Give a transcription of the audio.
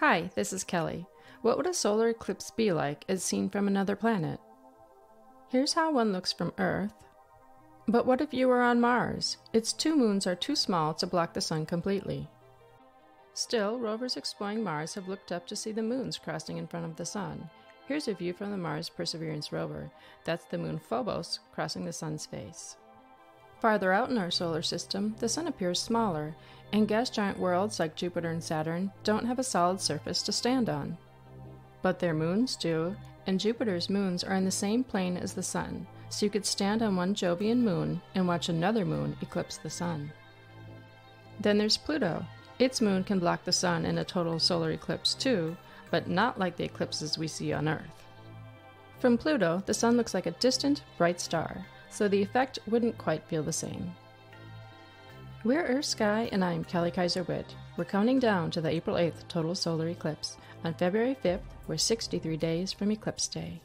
Hi, this is Kelly. What would a solar eclipse be like as seen from another planet? Here's how one looks from Earth. But what if you were on Mars? Its two moons are too small to block the sun completely. Still, rovers exploring Mars have looked up to see the moons crossing in front of the sun. Here's a view from the Mars Perseverance rover. That's the moon Phobos crossing the sun's face. Farther out in our solar system, the sun appears smaller, and gas giant worlds like Jupiter and Saturn don't have a solid surface to stand on. But their moons do, and Jupiter's moons are in the same plane as the sun, so you could stand on one Jovian moon and watch another moon eclipse the sun. Then there's Pluto. Its moon can block the sun in a total solar eclipse too, but not like the eclipses we see on Earth. From Pluto, the sun looks like a distant, bright star, so the effect wouldn't quite feel the same. We're EarthSky, and I'm Kelly Kizer Whitt. We're counting down to the April 8th total solar eclipse. On February 5th, we're 63 days from Eclipse Day.